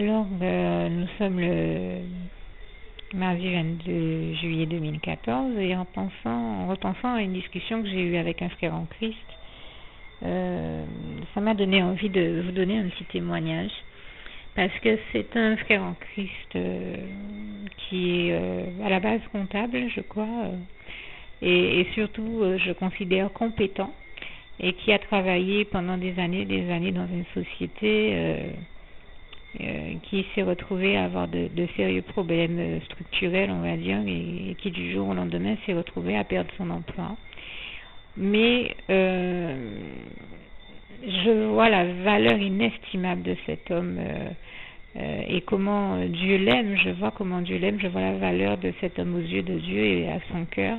Alors, euh, nous sommes le mardi 22 juillet 2014 et en pensant, en repensant à une discussion que j'ai eue avec un frère en Christ, euh, ça m'a donné envie de vous donner un petit témoignage. Parce que c'est un frère en Christ euh, qui est à la base comptable, je crois, et, et, surtout, je considère compétent et qui a travaillé pendant des années, des années dans une société euh, qui s'est retrouvé à avoir de, sérieux problèmes structurels, on va dire, et, qui du jour au lendemain s'est retrouvé à perdre son emploi. Mais euh, je vois la valeur inestimable de cet homme euh, et comment Dieu l'aime. Je vois comment Dieu l'aime. Je vois la valeur de cet homme aux yeux de Dieu et à son cœur.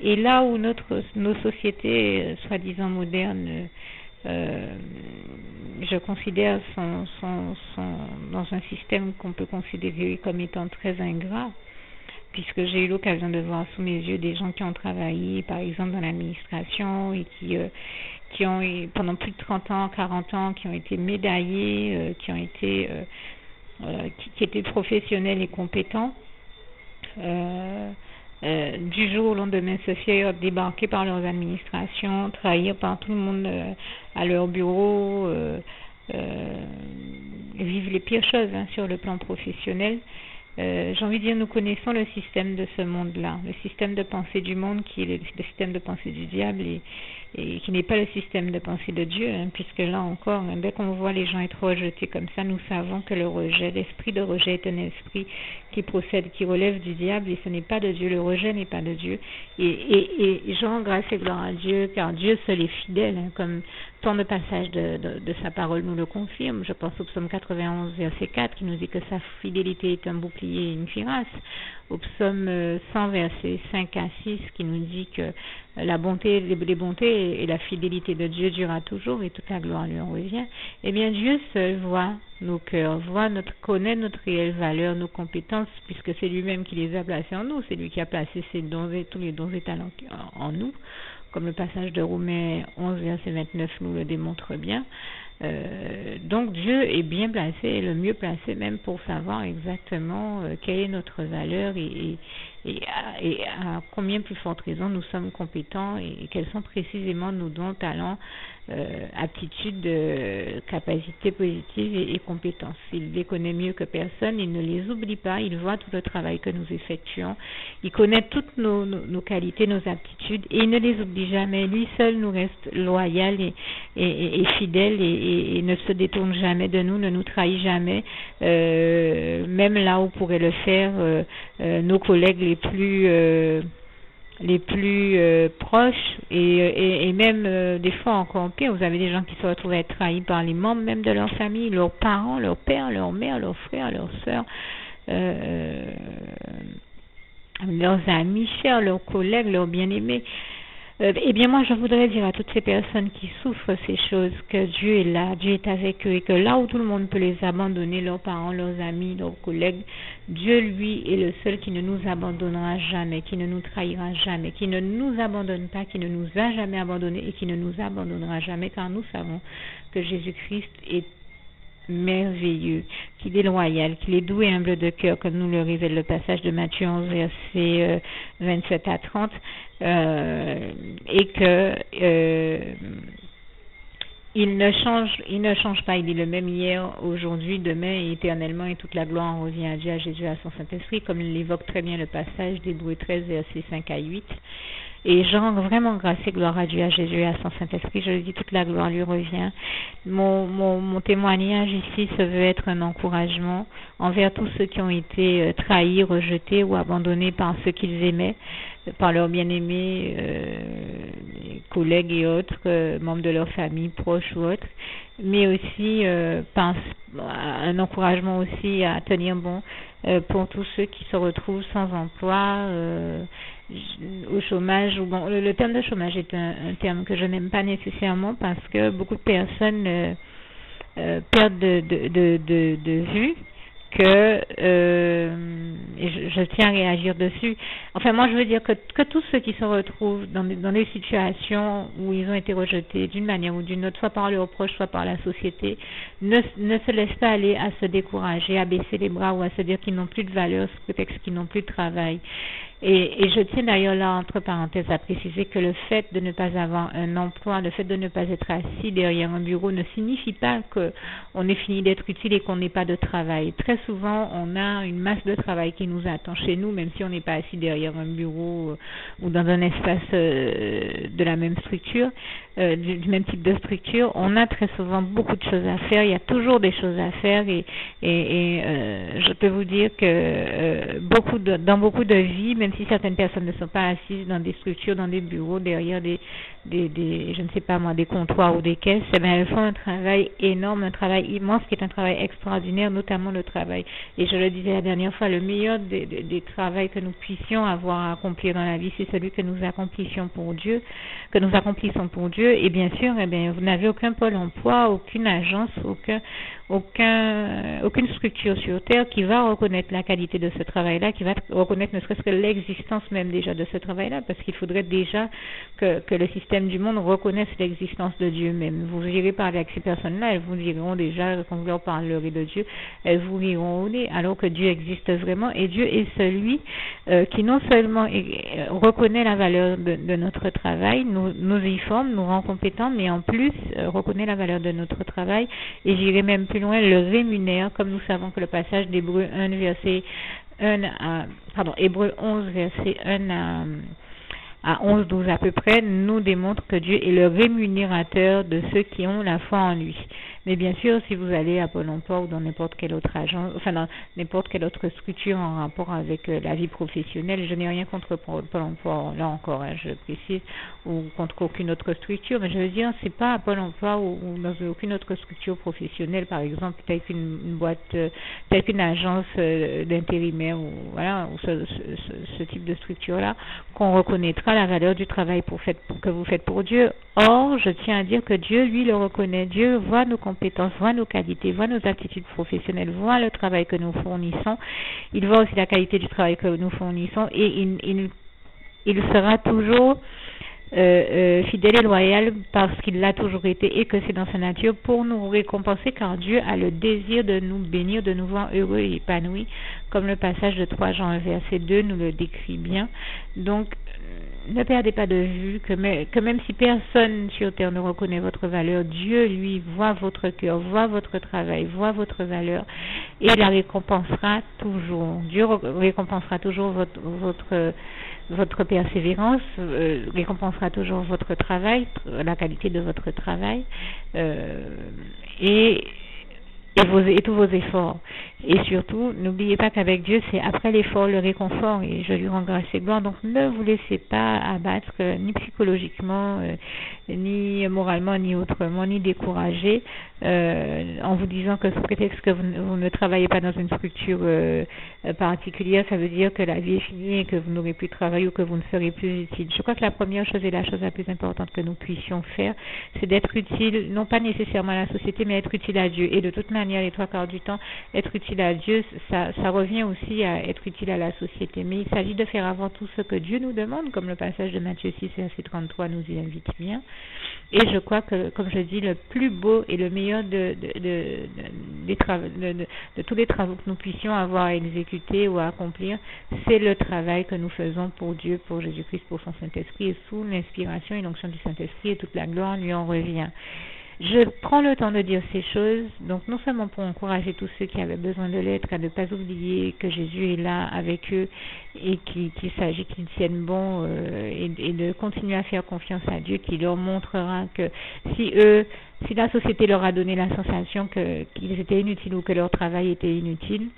Et là où notre, nos sociétés, soi-disant modernes, euh, je considère son, son, son, dans un système qu'on peut considérer comme étant très ingrat, puisque j'ai eu l'occasion de voir sous mes yeux des gens qui ont travaillé, par exemple, dans l'administration et qui, euh, qui ont, pendant plus de 30 ans, 40 ans, qui ont été médaillés, euh, qui ont été, qui, qui, étaient professionnels et compétents. Euh, du jour au lendemain se faire débarquer par leurs administrations, trahir par tout le monde euh, à leur bureau, euh, vivre les pires choses hein, sur le plan professionnel. J'ai envie de dire, nous connaissons le système de ce monde-là, le système de pensée du monde qui est le, système de pensée du diable et, et qui n'est pas le système de pensée de Dieu, hein, puisque là encore, dès qu'on voit les gens être rejetés comme ça, nous savons que le rejet, l'esprit de rejet est un esprit qui procède, qui relève du diable, et ce n'est pas de Dieu, le rejet n'est pas de Dieu. Et, et, et Jean, grâce et gloire à Dieu, car Dieu seul est fidèle, hein, comme tant de passages de, de, de, sa parole nous le confirment. Je pense au psaume 91, verset 4, qui nous dit que sa fidélité est un bouclier et une cuirasse. Au psaume 100, verset 5 à 6, qui nous dit que la bonté, les bontés et la fidélité de Dieu durera toujours et toute la gloire lui en revient, eh bien Dieu seul voit nos cœurs, voit notre, connaît notre réelle valeur, nos compétences, puisque c'est lui-même qui les a placés en nous, c'est lui qui a placé ses dons et tous les dons et talents en nous, comme le passage de Romains 11, verset 29 nous le démontre bien. Euh, donc Dieu est bien placé, le mieux placé même pour savoir exactement euh, quelle est notre valeur et, et, à, combien plus forte raison nous sommes compétents et, quels sont précisément nos dons, talents, euh, aptitudes, euh, capacités positives et, compétences. Il les connaît mieux que personne, il ne les oublie pas, il voit tout le travail que nous effectuons, il connaît toutes nos, nos, qualités, nos aptitudes et il ne les oublie jamais. Lui seul nous reste loyal et, et, fidèle et, ne se détourne jamais de nous, ne nous trahit jamais, euh, même là où pourrait le faire euh, euh, nos collègues les plus euh, les plus euh, proches et, et, même des fois encore pire, vous avez des gens qui se retrouvent trahis par les membres même de leur famille, leurs parents, leur père, leur mère, leurs frères, leurs sœurs, leurs amis chers, leurs collègues, leurs bien-aimés. Euh, eh bien, moi, je voudrais dire à toutes ces personnes qui souffrent ces choses que Dieu est là, Dieu est avec eux et que là où tout le monde peut les abandonner, leurs parents, leurs amis, leurs collègues, Dieu, lui, est le seul qui ne nous abandonnera jamais, qui ne nous trahira jamais, qui ne nous abandonne pas, qui ne nous a jamais abandonnés et qui ne nous abandonnera jamais, car nous savons que Jésus-Christ est merveilleux, qu'il est loyal, qu'il est doux et humble de cœur, comme nous le révèle le passage de Matthieu 11, verset 27 à 30, euh, et que euh, il ne change, il ne change pas, il est le même hier, aujourd'hui, demain et éternellement, et toute la gloire en revient à Dieu, à Jésus, à son Saint-Esprit, comme l'évoque très bien le passage d'Hébreu 13, versets 5 à 8. Et je rends vraiment grâce et gloire à Dieu, à Jésus et à son Saint-Esprit. Je le dis, toute la gloire lui revient. Mon, mon, mon, témoignage ici se veut être un encouragement envers tous ceux qui ont été euh, trahis, rejetés ou abandonnés par ceux qu'ils aimaient, par leurs bien-aimés, euh, collègues et autres, euh, membres de leur famille, proches ou autres, mais aussi euh, un encouragement aussi à tenir bon euh, pour tous ceux qui se retrouvent sans emploi, euh, au chômage. Ou bon, le, terme de chômage est un, terme que je n'aime pas nécessairement parce que beaucoup de personnes euh, perdent de, de, de, vue que euh, je, je, tiens à réagir dessus. Enfin, moi, je veux dire que, que tous ceux qui se retrouvent dans des, dans des situations où ils ont été rejetés d'une manière ou d'une autre, soit par leurs proches, soit par la société, ne, ne se laissent pas aller à se décourager, à baisser les bras ou à se dire qu'ils n'ont plus de valeur, qu'ils n'ont plus de travail. Et, et, je tiens d'ailleurs là, entre parenthèses, à préciser que le fait de ne pas avoir un emploi, le fait de ne pas être assis derrière un bureau ne signifie pas qu'on ait fini d'être utile et qu'on n'ait pas de travail. Très souvent, on a une masse de travail qui nous attend chez nous, même si on n'est pas assis derrière un bureau euh, ou dans un espace euh, de la même structure, euh, du, même type de structure. On a très souvent beaucoup de choses à faire. Il y a toujours des choses à faire et, et, et je peux vous dire que beaucoup de, dans beaucoup de vies, même si certaines personnes ne sont pas assises dans des structures, dans des bureaux, derrière des, des, je ne sais pas moi, des comptoirs ou des caisses, eh bien, elles font un travail énorme, un travail immense qui est un travail extraordinaire, notamment le travail. Et je le disais la dernière fois, le meilleur des, travails que nous puissions avoir à accomplir dans la vie, c'est celui que nous accomplissions pour Dieu, que nous accomplissons pour Dieu. Et bien sûr, eh bien, vous n'avez aucun pôle emploi, aucune agence, aucun, aucun, aucune structure sur Terre qui va reconnaître la qualité de ce travail-là, qui va reconnaître ne serait-ce que l'existence même déjà de ce travail-là, parce qu'il faudrait déjà que, que le système du monde reconnaisse l'existence de Dieu même. Vous irez parler avec ces personnes-là, elles vous diront déjà, quand vous leur parlerez de Dieu, elles vous riront au nez, alors que Dieu existe vraiment, et Dieu est celui euh, qui non seulement euh, reconnaît la valeur de, de, notre travail, nous, nous y forme, nous rend compétents, mais en plus euh, reconnaît la valeur de notre travail, et j'irai même plus loin, le rémunère, comme nous savons que le passage d'Hébreu 1, verset 1 à, pardon, Hébreu 11, verset 1 à, à 11, 12 à peu près, nous démontre que Dieu est le rémunérateur de ceux qui ont la foi en lui. Mais bien sûr, si vous allez à Pôle emploi ou dans n'importe quelle autre agence, enfin dans n'importe quelle autre structure en rapport avec euh, la vie professionnelle, je n'ai rien contre Pôle emploi, là encore, hein, je précise, ou contre aucune autre structure, mais je veux dire, c'est pas à Pôle emploi ou, ou, dans aucune autre structure professionnelle, par exemple, qu'une une boîte, euh, telle qu'une agence euh, d'intérimaire ou voilà, ou ce, type de structure-là, qu'on reconnaîtra la valeur du travail pour fait, que vous faites pour Dieu. Or, je tiens à dire que Dieu, lui, le reconnaît. Dieu voit nos compétences, voit nos qualités, voit nos attitudes professionnelles, voit le travail que nous fournissons. Il voit aussi la qualité du travail que nous fournissons et il, sera toujours euh, euh, fidèle et loyal parce qu'il l'a toujours été et que c'est dans sa nature pour nous récompenser car Dieu a le désir de nous bénir, de nous voir heureux et épanouis, comme le passage de 3 Jean verset 2 nous le décrit bien. Donc, ne perdez pas de vue que, me, que, même si personne sur terre ne reconnaît votre valeur, Dieu, lui, voit votre cœur, voit votre travail, voit votre valeur et la récompensera toujours. Dieu récompensera toujours votre, votre, votre persévérance, euh, récompensera toujours votre travail, la qualité de votre travail euh, et et, tous vos efforts. Et surtout, n'oubliez pas qu'avec Dieu, c'est après l'effort le réconfort et je lui rends grâce et gloire. Donc ne vous laissez pas abattre, euh, ni psychologiquement, euh, ni moralement, ni autrement, ni décourager euh, en vous disant que sous prétexte que vous, vous, ne travaillez pas dans une structure euh, particulière, ça veut dire que la vie est finie et que vous n'aurez plus de travail ou que vous ne serez plus utile. Je crois que la première chose et la chose la plus importante que nous puissions faire, c'est d'être utile, non pas nécessairement à la société, mais être utile à Dieu. Et de toute manière, les trois quarts du temps, être utile à Dieu, ça, ça revient aussi à être utile à la société. Mais il s'agit de faire avant tout ce que Dieu nous demande, comme le passage de Matthieu 6, verset 33 nous y invite bien. Et je crois que, comme je dis, le plus beau et le meilleur de, de, tous les travaux que nous puissions avoir à exécuter ou à accomplir, c'est le travail que nous faisons pour Dieu, pour Jésus-Christ, pour son Saint-Esprit, et sous l'inspiration et l'onction du Saint-Esprit, et toute la gloire lui en revient. Je prends le temps de dire ces choses, donc non seulement pour encourager tous ceux qui avaient besoin de l'être à ne pas oublier que Jésus est là avec eux et qu'il s'agit qu'ils tiennent bon euh, et, de continuer à faire confiance à Dieu qui leur montrera que si eux, si la société leur a donné la sensation qu'ils étaient inutiles ou que leur travail était inutile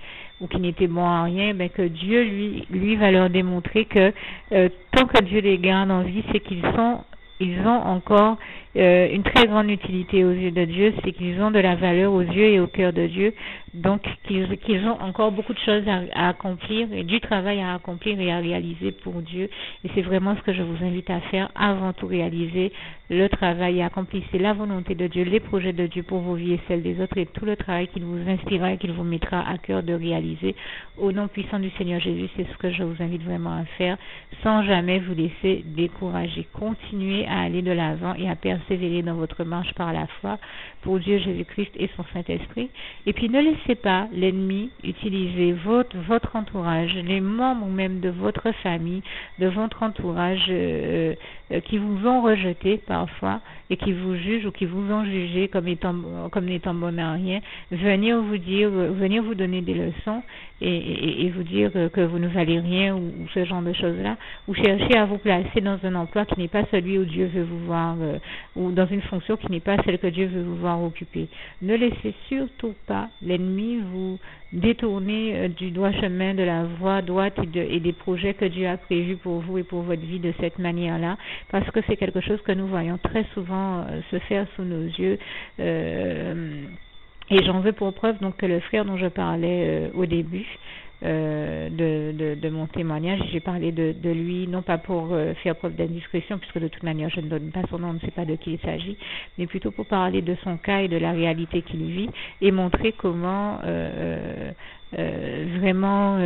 ou qu'ils n'étaient bons à rien, ben que Dieu lui lui va leur démontrer que euh, tant que Dieu les garde en vie, c'est qu'ils sont ils ont encore euh, une très grande utilité aux yeux de Dieu, c'est qu'ils ont de la valeur aux yeux et au cœur de Dieu, donc qu'ils ont encore beaucoup de choses à, accomplir et du travail à accomplir et à réaliser pour Dieu. Et c'est vraiment ce que je vous invite à faire avant tout réaliser le travail et accomplissez la volonté de Dieu, les projets de Dieu pour vos vies et celles des autres et tout le travail qu'il vous inspirera et qu'il vous mettra à cœur de réaliser. Au nom puissant du Seigneur Jésus, c'est ce que je vous invite vraiment à faire sans jamais vous laisser décourager. Continuez à aller de l'avant et à persévérer dans votre marche par la foi pour Dieu Jésus-Christ et son Saint-Esprit. Et puis ne laissez pas l'ennemi utiliser votre, entourage, les membres même de votre famille, de votre entourage euh, qui vous ont rejeté parfois et qui vous jugent ou qui vous ont jugé comme étant comme n'étant bon à rien, venir vous dire, venir vous donner des leçons et, vous dire que vous ne valez rien ou, ce genre de choses-là, ou chercher à vous placer dans un emploi qui n'est pas celui où Dieu veut vous voir, euh, ou dans une fonction qui n'est pas celle que Dieu veut vous voir occuper. Ne laissez surtout pas l'ennemi vous détourner euh, du droit chemin, de la voie droite et, des projets que Dieu a prévus pour vous et pour votre vie de cette manière-là, parce que c'est quelque chose que nous voyons très souvent euh, se faire sous nos yeux. Et j'en veux pour preuve donc que le frère dont je parlais euh, au début euh, de, de, mon témoignage, j'ai parlé de, de, lui, non pas pour euh, faire preuve d'indiscrétion, puisque de toute manière je ne donne pas son nom, on ne sait pas de qui il s'agit, mais plutôt pour parler de son cas et de la réalité qu'il vit et montrer comment vraiment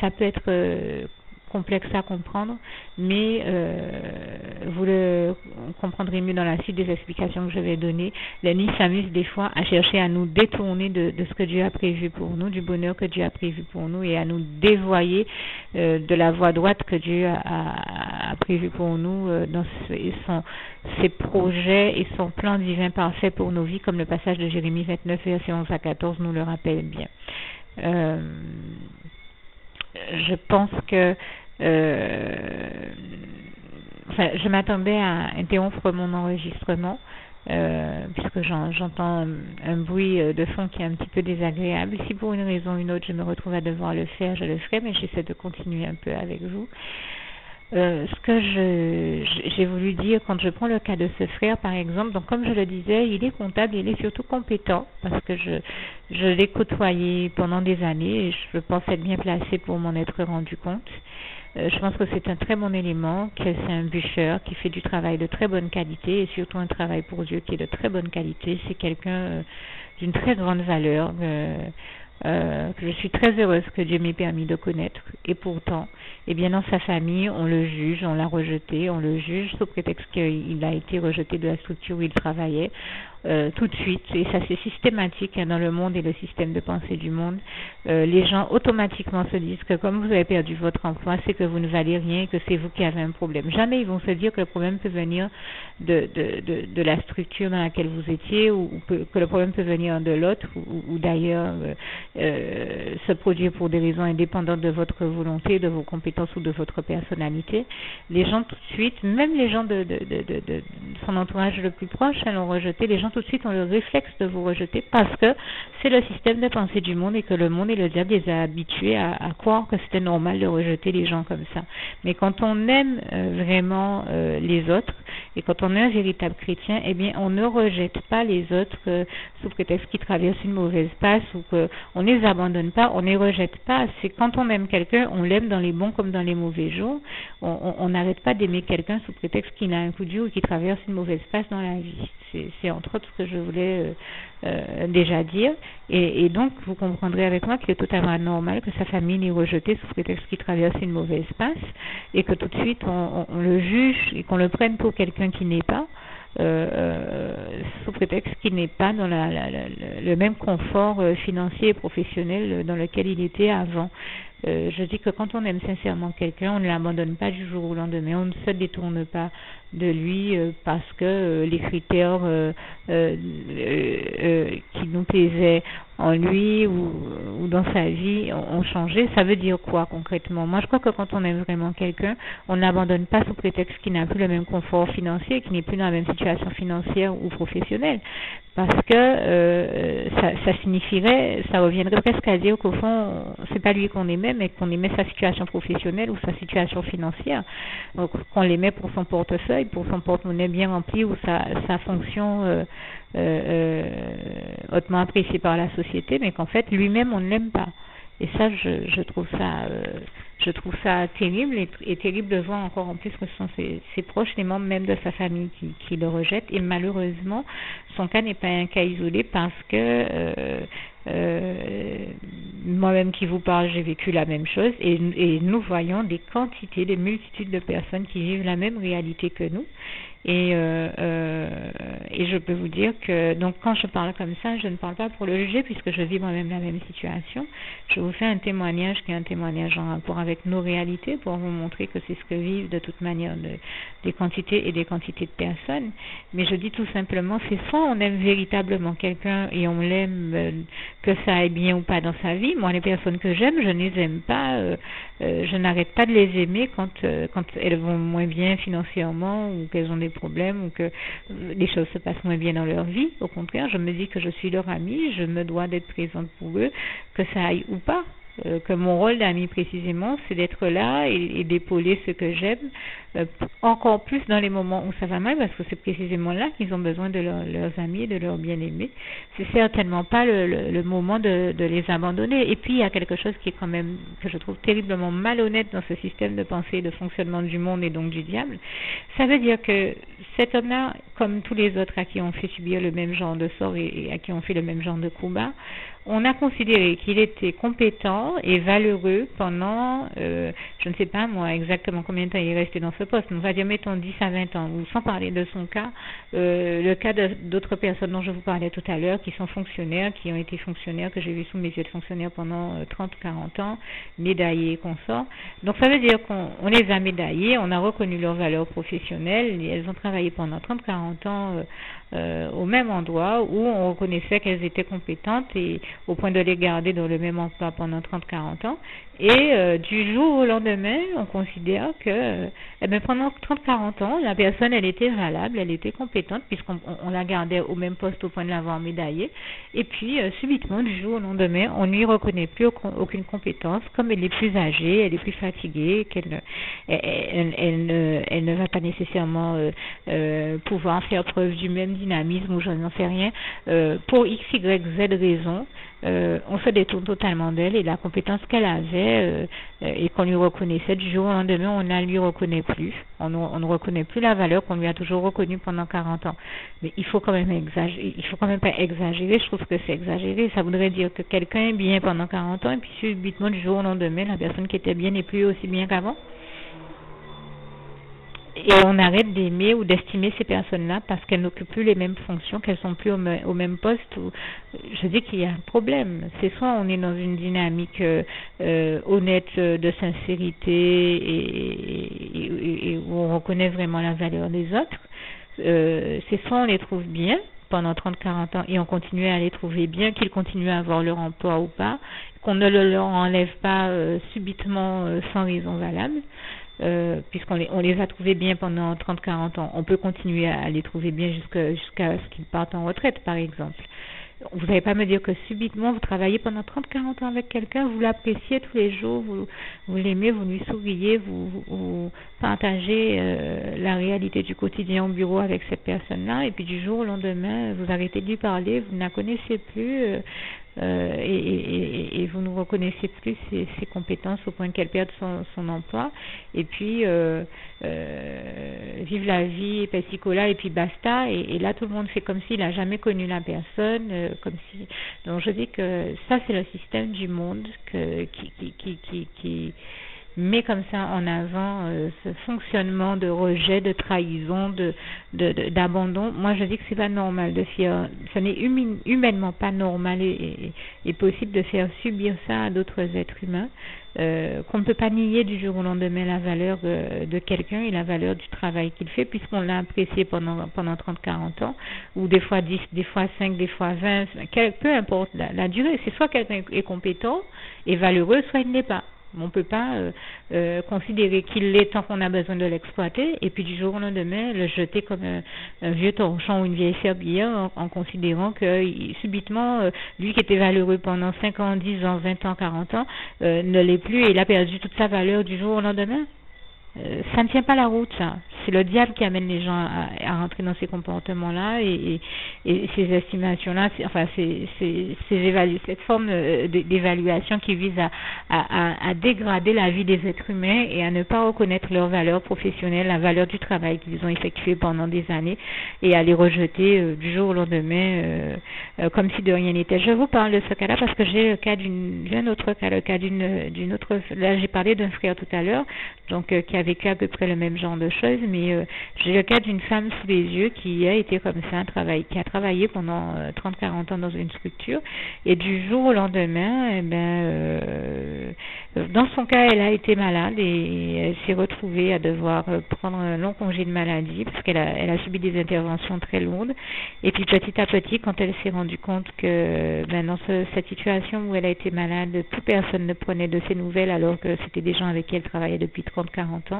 ça peut être complexe à comprendre, mais euh, vous le comprendrez mieux dans la suite des explications que je vais donner. L'ennemi s'amuse des fois à chercher à nous détourner de, ce que Dieu a prévu pour nous, du bonheur que Dieu a prévu pour nous, et à nous dévoyer euh, de la voie droite que Dieu a, prévu pour nous euh, dans ses projets et son plan divin parfait pour nos vies, comme le passage de Jérémie 29, verset 11 à 14 nous le rappelle bien. je pense que euh, enfin, je m'attendais à interrompre mon enregistrement. Euh, puisque j'entends un, bruit euh, de fond qui est un petit peu désagréable. Si pour une raison ou une autre je me retrouve à devoir le faire, je le ferai, mais j'essaie de continuer un peu avec vous. Euh, ce que j'ai voulu dire quand je prends le cas de ce frère, par exemple, donc comme je le disais, il est comptable, il est surtout compétent parce que je, je l'ai côtoyé pendant des années et je pense être bien placé pour m'en être rendu compte. Euh, je pense que c'est un très bon élément, que c'est un bûcheur qui fait du travail de très bonne qualité et surtout un travail pour Dieu qui est de très bonne qualité. C'est quelqu'un euh, d'une très grande valeur. Euh, que je suis très heureuse que Dieu m'ait permis de connaître. Et pourtant, eh bien, dans sa famille, on le juge, on l'a rejeté, on le juge sous prétexte qu'il a été rejeté de la structure où il travaillait. Euh, tout de suite, et ça c'est systématique hein, dans le monde et le système de pensée du monde, euh, les gens automatiquement se disent que comme vous avez perdu votre emploi, c'est que vous ne valez rien et que c'est vous qui avez un problème. Jamais ils vont se dire que le problème peut venir de, de, de, de la structure dans laquelle vous étiez ou, que le problème peut venir de l'autre ou, d'ailleurs euh, euh, se produire pour des raisons indépendantes de votre volonté, de vos compétences ou de votre personnalité. Les gens tout de suite, même les gens de, de, de, de son entourage le plus proche, hein, l'ont rejeté. Les gens tout de suite ont le réflexe de vous rejeter parce que c'est le système de pensée du monde et que le monde et le diable les a habitués à, croire que c'était normal de rejeter les gens comme ça. Mais quand on aime euh, vraiment euh, les autres et quand on est un véritable chrétien, eh bien, on ne rejette pas les autres euh, sous prétexte qu'ils traversent une mauvaise passe ou qu'on ne les abandonne pas, on ne les rejette pas. C'est quand on aime quelqu'un, on l'aime dans les bons comme dans les mauvais jours. On n'arrête pas d'aimer quelqu'un sous prétexte qu'il a un coup de ou qu'il traverse une mauvaise passe dans la vie. C'est entre ce que je voulais euh, euh, déjà dire. Et, donc, vous comprendrez avec moi qu'il est totalement normal que sa famille l'ait rejeté sous prétexte qu'il traverse une mauvaise passe et que tout de suite on, le juge et qu'on le prenne pour quelqu'un qui n'est pas. Euh, sous prétexte qu'il n'est pas dans le même confort financier et professionnel dans lequel il était avant. je dis que quand on aime sincèrement quelqu'un, on ne l'abandonne pas du jour au lendemain, on ne se détourne pas de lui euh, parce que euh, les critères euh, qui nous plaisaient en lui ou, dans sa vie ont, changé, ça veut dire quoi concrètement? Moi, je crois que quand on aime vraiment quelqu'un, on n'abandonne pas sous prétexte qu'il n'a plus le même confort financier, qu'il n'est plus dans la même situation financière ou professionnelle, parce que euh, ça, ça, signifierait, ça reviendrait presque à dire qu'au fond, c'est pas lui qu'on aimait, mais qu'on aimait sa situation professionnelle ou sa situation financière, donc qu'on l'aimait pour son portefeuille, pour son porte-monnaie bien rempli ou sa, sa fonction euh, euh, euh, hautement appréciée par la société, mais qu'en fait lui-même on ne l'aime pas. Et ça, je, trouve ça, euh, je trouve ça terrible et, terrible de voir encore en plus que ce sont ses, proches, les membres même de sa famille qui, le rejettent. Et malheureusement, son cas n'est pas un cas isolé parce que euh, euh, moi-même qui vous parle, j'ai vécu la même chose et, nous voyons des quantités, des multitudes de personnes qui vivent la même réalité que nous. Et, euh, euh, et je peux vous dire que, donc quand je parle comme ça, je ne parle pas pour le juger puisque je vis moi-même la même situation. Je vous fais un témoignage qui est un témoignage en rapport avec nos réalités pour vous montrer que c'est ce que vivent de toute manière de, des quantités et des quantités de personnes. Mais je dis tout simplement, c'est soit on aime véritablement quelqu'un et on l'aime euh, que ça aille bien ou pas dans sa vie. Moi, les personnes que j'aime, je ne les aime pas. Euh, euh, je n'arrête pas de les aimer quand quand elles vont moins bien financièrement ou qu'elles ont des problèmes ou que les choses se passent moins bien dans leur vie. Au contraire, je me dis que je suis leur amie, je me dois d'être présente pour eux, que ça aille ou pas. Euh, que mon rôle d'ami précisément, c'est d'être là et, et d'épauler ce que j'aime, euh, encore plus dans les moments où ça va mal, parce que c'est précisément là qu'ils ont besoin de leur, leurs amis et de leurs bien-aimés. C'est certainement pas le, le, le moment de, de, les abandonner. Et puis il y a quelque chose qui est quand même que je trouve terriblement malhonnête dans ce système de pensée et de fonctionnement du monde et donc du diable. Ça veut dire que cet homme-là, comme tous les autres à qui on fait subir le même genre de sort et, à qui on fait le même genre de combat, on a considéré qu'il était compétent et valeureux pendant, euh, je ne sais pas moi exactement combien de temps il est resté dans ce poste, on va dire mettons 10 à 20 ans, ou sans parler de son cas, euh, le cas d'autres personnes dont je vous parlais tout à l'heure, qui sont fonctionnaires, qui ont été fonctionnaires, que j'ai vu sous mes yeux de fonctionnaires pendant 30, euh, 40 ans, médaillés et consorts. Donc ça veut dire qu'on les a médaillés, on a reconnu leur valeur professionnelle, elles ont travaillé pendant 30, 40 ans euh, euh, au même endroit où on reconnaissait qu'elles étaient compétentes et au point de les garder dans le même emploi pendant 30-40 ans. Et euh, du jour au lendemain, on considère que eh bien, pendant 30-40 ans, la personne, elle était valable, elle était compétente puisqu'on on, la gardait au même poste au point de l'avoir médaillée. Et puis, subitement, du jour au lendemain, on ne lui reconnaît plus aucune compétence. Comme elle est plus âgée, elle est plus fatiguée, qu'elle elle, elle, elle, ne, elle ne va pas nécessairement pouvoir faire preuve du même dynamisme ou je n'en sais rien, euh, pour x, y, z raison, euh, on se détourne totalement d'elle et la compétence qu'elle avait euh, et qu'on lui reconnaissait du jour au lendemain, on ne lui reconnaît plus. On, ne reconnaît plus la valeur qu'on lui a toujours reconnue pendant 40 ans. Mais il faut quand même il faut quand même pas exagérer, je trouve que c'est exagéré. Ça voudrait dire que quelqu'un est bien pendant 40 ans et puis subitement du jour au lendemain, la personne qui était bien n'est plus aussi bien qu'avant et on arrête d'aimer ou d'estimer ces personnes-là parce qu'elles n'occupent plus les mêmes fonctions, qu'elles sont plus au, même poste. Je dis qu'il y a un problème. C'est soit on est dans une dynamique euh, euh honnête euh, de sincérité et, où on reconnaît vraiment la valeur des autres. Euh, c'est soit on les trouve bien pendant 30-40 ans et on continue à les trouver bien, qu'ils continuent à avoir leur emploi ou pas, qu'on ne le leur enlève pas euh, subitement sans raison valable euh, puisqu'on les, on les a trouvés bien pendant 30-40 ans. On peut continuer à les trouver bien jusqu'à ce qu'ils partent en retraite, par exemple. Vous n'allez pas me dire que subitement vous travaillez pendant 30-40 ans avec quelqu'un, vous l'appréciez tous les jours, vous, l'aimez, vous lui souriez, vous, vous, vous partagez euh, la réalité du quotidien au bureau avec cette personne-là, et puis du jour au lendemain, vous arrêtez de lui parler, vous ne la connaissez plus, euh, euh, et, et, et, vous ne reconnaissez plus ses, ses, compétences au point qu'elle perde son, son, emploi. Et puis, euh, euh, vive la vie, pessicola, et puis basta. Et, et, là, tout le monde fait comme s'il n'a jamais connu la personne. Euh, comme si... Donc, je dis que ça, c'est le système du monde que, qui, qui, qui, qui, qui met comme ça en avant euh, ce fonctionnement de rejet, de trahison, de d'abandon. Moi, je dis que c'est pas normal de faire, ce n'est humainement pas normal et, possible de faire subir ça à d'autres êtres humains. Euh, qu'on ne peut pas nier du jour au lendemain la valeur de, de quelqu'un et la valeur du travail qu'il fait puisqu'on l'a apprécié pendant pendant 30 40 ans ou des fois 10 des fois 5 des fois 20 peu importe la, la durée c'est soit quelqu'un est compétent et valeureux soit il n'est pas on ne peut pas euh, euh, considérer qu'il l'est tant qu'on a besoin de l'exploiter et puis du jour au lendemain le jeter comme un, vieux torchon ou une vieille serpillière en, considérant que subitement euh, lui qui était valeureux pendant 5 ans, 10 ans, 20 ans, 40 ans ne l'est plus et il a perdu toute sa valeur du jour au lendemain. Euh, ça ne tient pas la route. C'est le diable qui amène les gens à, à rentrer dans ces comportements-là et, et, et, ces estimations-là, enfin, ces, ces, ces cette forme euh, d'évaluation qui vise à, à, à, dégrader la vie des êtres humains et à ne pas reconnaître leur valeur professionnelle, la valeur du travail qu'ils ont effectué pendant des années et à les rejeter euh, du jour au lendemain comme si de rien n'était. Je vous parle de ce cas-là parce que j'ai le cas d'une, un autre cas, le cas d'une, d'une autre, là j'ai parlé d'un frère tout à l'heure, donc qui a vécu à peu près le même genre de choses, mais euh, j'ai le cas d'une femme sous les yeux qui a été comme ça, travail, qui a travaillé pendant 30-40 euh, ans dans une structure, et du jour au lendemain, eh ben, euh, dans son cas, elle a été malade et elle s'est retrouvée à devoir prendre un long congé de maladie parce qu'elle a, elle a subi des interventions très lourdes. Et puis petit à petit, quand elle s'est rendue compte que ben, dans cette situation où elle a été malade, plus personne ne prenait de ses nouvelles alors que c'était des gens avec qui elle travaillait depuis 30-40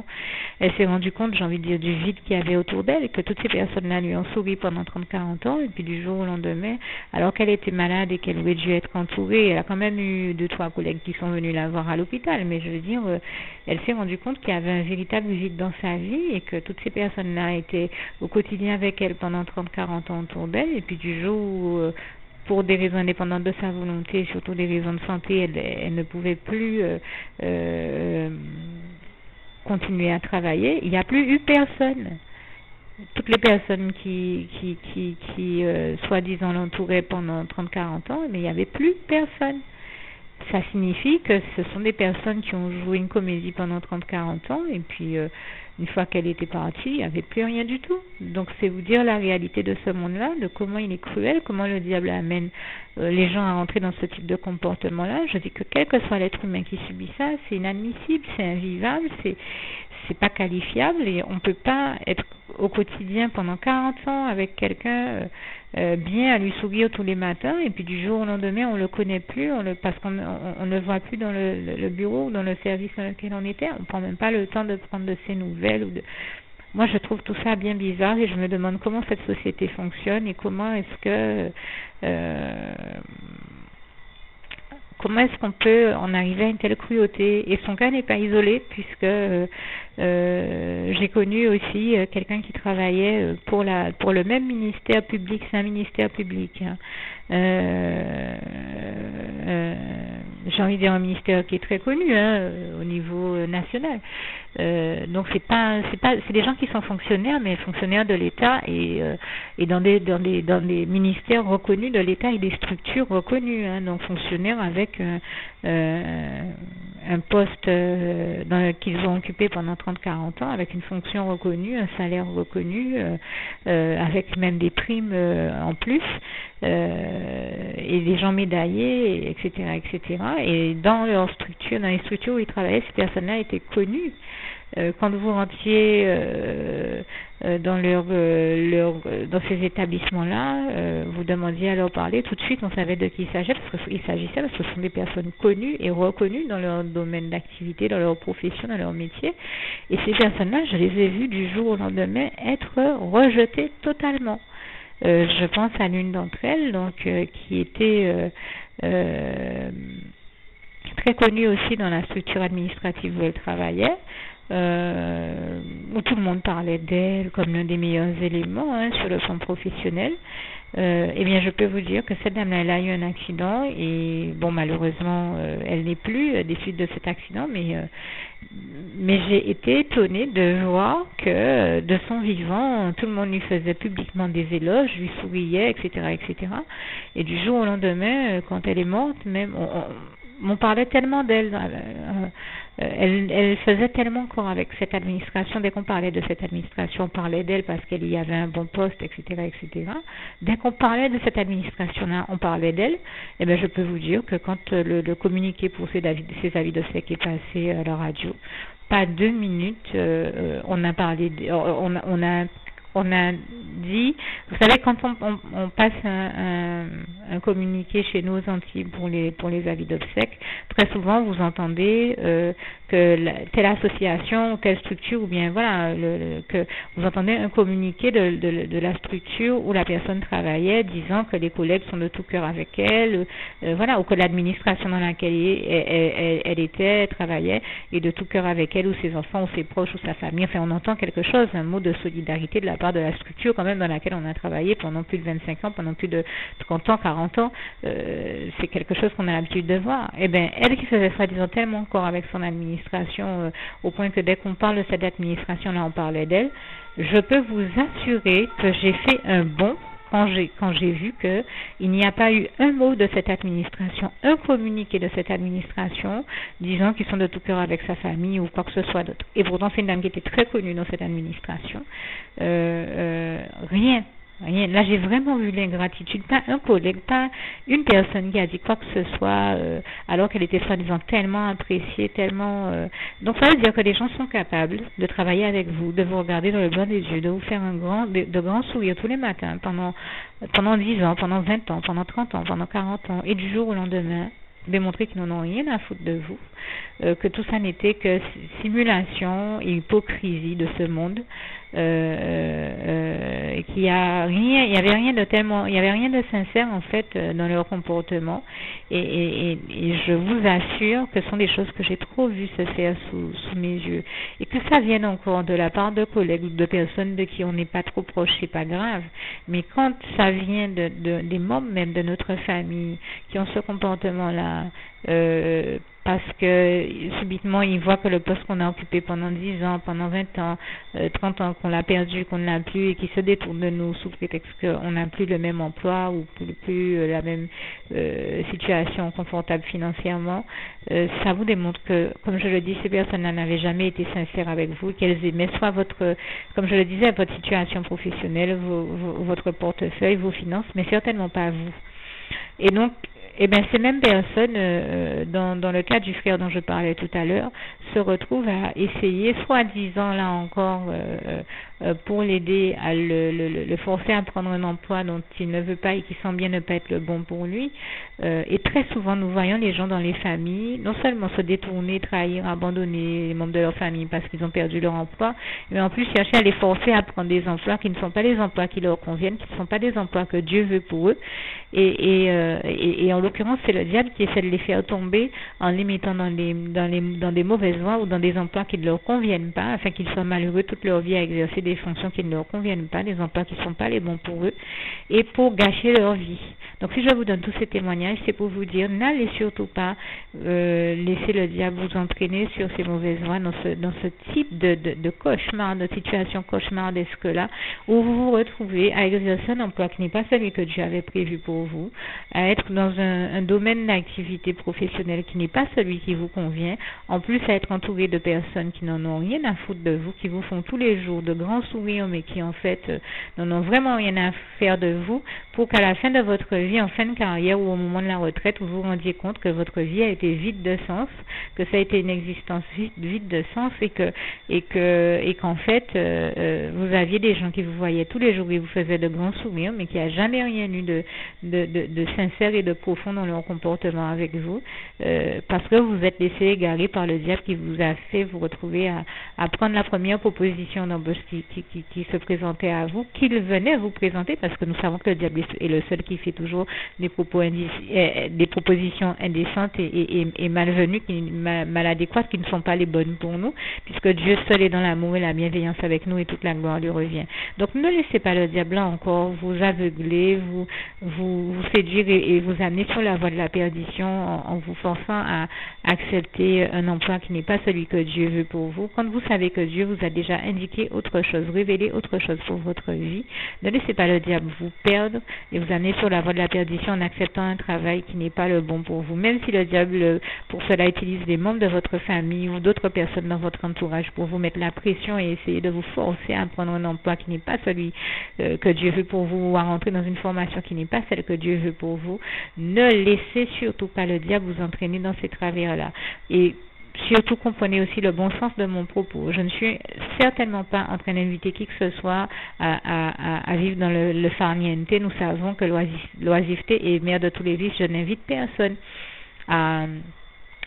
elle s'est rendue compte, j'ai envie de dire, du vide qu'il y avait autour d'elle et que toutes ces personnes-là lui ont souri pendant 30-40 ans. Et puis du jour au lendemain, alors qu'elle était malade et qu'elle aurait dû être entourée, elle a quand même eu deux, trois collègues qui sont venus la voir à l'hôpital, mais je veux dire, euh, elle s'est rendue compte qu'il y avait un véritable vide dans sa vie et que toutes ces personnes-là étaient au quotidien avec elle pendant 30-40 ans autour d'elle. Et puis du jour où euh, pour des raisons indépendantes de sa volonté, surtout des raisons de santé, elle, ne pouvait plus euh, continuer à travailler, il n'y a plus eu personne. Toutes les personnes qui, qui, qui, euh, soi-disant l'entouraient pendant 30-40 ans, mais il n'y avait plus personne. Ça signifie que ce sont des personnes qui ont joué une comédie pendant 30-40 ans, et puis euh, une fois qu'elle était partie, il n'y avait plus rien du tout. Donc c'est vous dire la réalité de ce monde-là, de comment il est cruel, comment le diable amène euh, les gens à rentrer dans ce type de comportement-là. Je dis que quel que soit l'être humain qui subit ça, c'est inadmissible, c'est invivable, c'est c'est pas qualifiable et on peut pas être au quotidien pendant 40 ans avec quelqu'un euh, euh, bien à lui sourire tous les matins et puis du jour au lendemain on le connaît plus on le, parce qu'on on, ne le voit plus dans le, le, bureau dans le service dans lequel on était on prend même pas le temps de prendre de ses nouvelles ou de moi je trouve tout ça bien bizarre et je me demande comment cette société fonctionne et comment est-ce que euh, comment est-ce qu'on peut en arriver à une telle cruauté? Et son cas n'est pas isolé puisque euh, euh, j'ai connu aussi euh, quelqu'un qui travaillait pour la pour le même ministère public, c'est un ministère public. Hein. Euh, euh, j'ai envie de dire un ministère qui est très connu hein, au niveau national. Euh, donc c'est pas c'est pas c'est des gens qui sont fonctionnaires mais fonctionnaires de l'État et et dans des dans des dans des ministères reconnus de l'État et des structures reconnues hein, donc fonctionnaires avec un poste qu'ils ont occupé pendant 30-40 ans avec une fonction reconnue, un salaire reconnu, avec même des primes en plus. Euh, et des gens médaillés, etc., etc. Et dans leur structure, dans les structures où ils travaillaient, ces personnes-là étaient connues. Euh, quand vous rentriez euh, dans leur, leur dans ces établissements-là, vous demandiez à leur parler, tout de suite on savait de qui il s'agissait parce qu'il s'agissait parce que ce sont des personnes connues et reconnues dans leur domaine d'activité, dans leur profession, dans leur métier. Et ces personnes-là, je les ai vues du jour au lendemain être rejetées totalement. Euh, je pense à l'une d'entre elles, donc euh, qui était euh, très connue aussi dans la structure administrative où elle travaillait. Où tout le monde parlait d'elle comme l'un des meilleurs éléments hein, sur le plan professionnel. Euh, eh bien, je peux vous dire que cette dame-là, elle a eu un accident et bon, malheureusement, elle n'est plus des suites de cet accident, mais mais j'ai été étonnée de voir que euh, de son vivant, tout le monde lui faisait publiquement des éloges, lui souriait, etc., etc. Et du jour au lendemain, euh, quand elle est morte, même on parlait tellement d'elle, euh, elle, elle, faisait tellement corps avec cette administration. Dès qu'on parlait de cette administration, on parlait d'elle parce qu'elle y avait un bon poste, etc., etc. Dès qu'on parlait de cette administration-là, on parlait d'elle. Et eh bien, je peux vous dire que quand le, le communiqué pour ces avis, avis de sec est passé à la radio, pas deux minutes, euh, on a parlé, on, on a on a dit, vous savez, quand on, on, passe un, un, communiqué chez nous aux Antilles pour les pour les avis d'obsèques, très souvent vous entendez euh, que la, telle association, telle structure, ou bien voilà, le, que vous entendez un communiqué de, la structure où la personne travaillait, disant que les collègues sont de tout cœur avec elle, euh, voilà, ou que l'administration dans laquelle elle, était travaillait et de tout cœur avec elle, ou ses enfants, ou ses proches, ou sa famille. Enfin, on entend quelque chose, un mot de solidarité de la part de la structure quand même dans laquelle on a travaillé pendant plus de 25 ans, pendant plus de 30 ans, 40 ans. Euh, c'est quelque chose qu'on a l'habitude de voir. Eh bien, elle qui faisait ça, disons, tellement encore avec son administration, euh, au point que dès qu'on parle de cette administration-là, on parlait d'elle, je peux vous assurer que j'ai fait un bon quand j'ai quand j'ai vu que il n'y a pas eu un mot de cette administration, un communiqué de cette administration disant qu'ils sont de tout cœur avec sa famille ou quoi que ce soit d'autre. Et pourtant c'est une dame qui était très connue dans cette administration. Euh, euh, rien Là, j'ai vraiment vu l'ingratitude. Pas un collègue, pas une personne qui a dit quoi que ce soit, euh, alors qu'elle était soi-disant tellement appréciée, tellement. Euh. Donc, ça veut dire que les gens sont capables de travailler avec vous, de vous regarder dans le blanc des yeux, de vous faire un grand, de, de grands sourires tous les matins pendant pendant 10 ans, pendant 20 ans, pendant 30 ans, pendant 40 ans, et du jour au lendemain, démontrer qu'ils n'en ont rien à foutre de vous, euh, que tout ça n'était que simulation et hypocrisie de ce monde, euh, euh, qu'il y a rien, il y avait rien de tellement, il y avait rien de sincère en fait euh, dans leur comportement, et, je vous assure que ce sont des choses que j'ai trop vues se faire sous, mes yeux, et que ça vienne encore de la part de collègues ou de personnes de qui on n'est pas trop proche, c'est pas grave, mais quand ça vient de, de des membres même de notre famille qui ont ce comportement-là, euh, parce que subitement ils voient que le poste qu'on a occupé pendant 10 ans, pendant 20 ans, euh, 30 ans, qu'on l'a perdu, qu'on ne l'a plus et qui se détournent de nous sous prétexte qu'on n'a plus le même emploi ou plus, plus euh, la même euh, situation confortable financièrement, euh, ça vous démontre que, comme je le dis, ces personnes-là n'avaient jamais été sincères avec vous, qu'elles aimaient soit votre, comme je le disais, votre situation professionnelle, vos, vos, votre portefeuille, vos finances, mais certainement pas vous. Et donc, eh bien, ces mêmes personnes, euh, dans, dans le cas du frère dont je parlais tout à l'heure, se retrouvent à essayer, soi-disant là encore, euh, euh, pour l'aider à le, le, le, forcer à prendre un emploi dont il ne veut pas et qui sent bien ne pas être le bon pour lui. Euh, et très souvent, nous voyons les gens dans les familles non seulement se détourner, trahir, abandonner les membres de leur famille parce qu'ils ont perdu leur emploi, mais en plus chercher à les forcer à prendre des emplois qui ne sont pas les emplois qui leur conviennent, qui ne sont pas des emplois que Dieu veut pour eux. Et, et, euh, et, l'occurrence, c'est le diable qui essaie de les faire tomber en les mettant dans, les, dans, les, dans des mauvaises voies ou dans des emplois qui ne leur conviennent pas, afin qu'ils soient malheureux toute leur vie à exercer des fonctions qui ne leur conviennent pas, des emplois qui ne sont pas les bons pour eux, et pour gâcher leur vie. Donc si je vous donne tous ces témoignages, c'est pour vous dire, n'allez surtout pas euh, laisser le diable vous entraîner sur ces mauvaises voies, dans ce, dans ce type de, de, de cauchemar, de situation cauchemardesque-là, où vous vous retrouvez à exercer un emploi qui n'est pas celui que Dieu avait prévu pour vous, à être dans un, un domaine d'activité professionnelle qui n'est pas celui qui vous convient, en plus à être entouré de personnes qui n'en ont rien à foutre de vous, qui vous font tous les jours de grands sourire, mais qui en fait euh, n'en ont vraiment rien à faire de vous, pour qu'à la fin de votre vie, en fin de carrière ou au moment de la retraite, vous vous rendiez compte que votre vie a été vide de sens, que ça a été une existence vide, de sens et que et que et qu'en fait euh, euh, vous aviez des gens qui vous voyaient tous les jours et vous faisaient de grands sourires, mais qui a jamais rien eu de, de sincère et de profond dans leur comportement avec vous, euh, parce que vous êtes laissé égarer par le diable qui vous a fait vous retrouver à, prendre la première proposition d'embauche qui, qui, qui, qui, se présentait à vous, qu'il venait vous présenter, parce que nous savons que le diable est le seul qui fait toujours des propos euh, des propositions indécentes et, et, et malvenues, qui, mal, maladéquates, qui ne sont pas les bonnes pour nous, puisque Dieu seul est dans l'amour et la bienveillance avec nous et toute la gloire lui revient. Donc ne laissez pas le diable encore vous aveugler, vous, vous, vous séduire et, et vous amener la voie de la perdition en, vous forçant à accepter un emploi qui n'est pas celui que Dieu veut pour vous. Quand vous savez que Dieu vous a déjà indiqué autre chose, révélé autre chose pour votre vie, ne laissez pas le diable vous perdre et vous amener sur la voie de la perdition en acceptant un travail qui n'est pas le bon pour vous. Même si le diable, pour cela, utilise des membres de votre famille ou d'autres personnes dans votre entourage pour vous mettre la pression et essayer de vous forcer à prendre un emploi qui n'est pas celui euh, que Dieu veut pour vous ou à rentrer dans une formation qui n'est pas celle que Dieu veut pour vous, ne laissez surtout pas le diable vous entraîner dans ces travers-là. Et surtout comprenez aussi le bon sens de mon propos. Je ne suis certainement pas en train d'inviter qui que ce soit à, vivre dans le, le, farniente. Nous savons que l'oisiveté est mère de tous les vices. Je n'invite personne à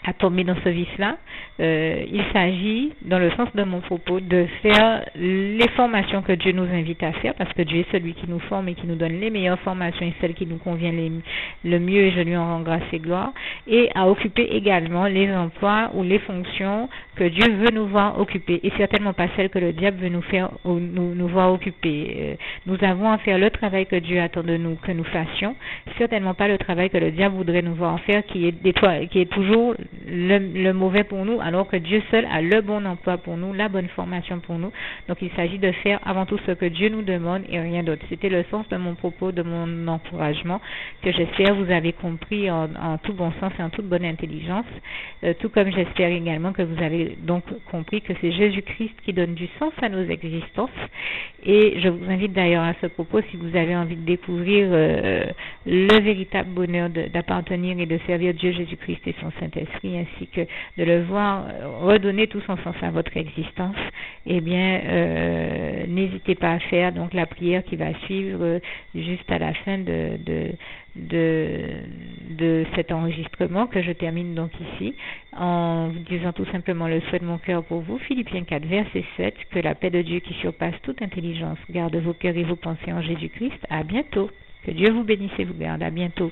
à tomber dans ce vice-là. Euh, il s'agit, dans le sens de mon propos, de faire les formations que Dieu nous invite à faire, parce que Dieu est celui qui nous forme et qui nous donne les meilleures formations et celles qui nous conviennent le mieux, et je lui en rends grâce et gloire, et à occuper également les emplois ou les fonctions que Dieu veut nous voir occuper, et certainement pas celles que le diable veut nous faire ou nous, nous voir occuper. Euh, nous avons à faire le travail que Dieu attend de nous que nous fassions, certainement pas le travail que le diable voudrait nous voir faire, qui est, qui est toujours le, mauvais pour nous, alors que Dieu seul a le bon emploi pour nous, la bonne formation pour nous. Donc il s'agit de faire avant tout ce que Dieu nous demande et rien d'autre. C'était le sens de mon propos, de mon encouragement, que j'espère vous avez compris en, tout bon sens et en toute bonne intelligence, euh, tout comme j'espère également que vous avez donc compris que c'est Jésus-Christ qui donne du sens à nos existences. Et je vous invite d'ailleurs à ce propos, si vous avez envie de découvrir euh, le véritable bonheur d'appartenir et de servir Dieu Jésus-Christ et son Saint-Esprit, ainsi que de le voir redonner tout son sens à votre existence, eh bien, euh, n'hésitez pas à faire donc la prière qui va suivre juste à la fin de, de, de, cet enregistrement que je termine donc ici en vous disant tout simplement le souhait de mon cœur pour vous. Philippiens 4, verset 7, que la paix de Dieu qui surpasse toute intelligence garde vos cœurs et vos pensées en Jésus-Christ. À bientôt. Que Dieu vous bénisse et vous garde. À bientôt.